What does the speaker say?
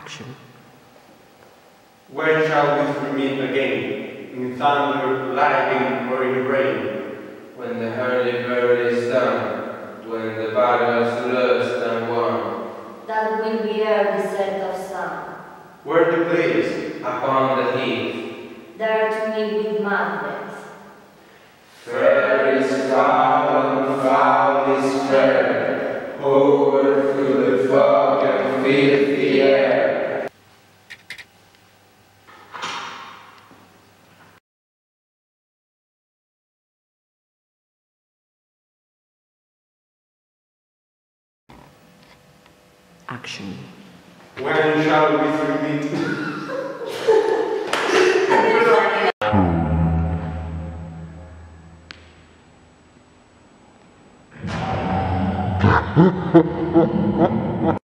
Action. When shall we meet again? In thunder, lightning, or in rain? When the hurly burly is done, when the battle is lost and won, that will be ere the set of sun. Where the place? upon the heath, There to meet with Macbeth. fair is foul and foul is fair, over Action. When shall we meet?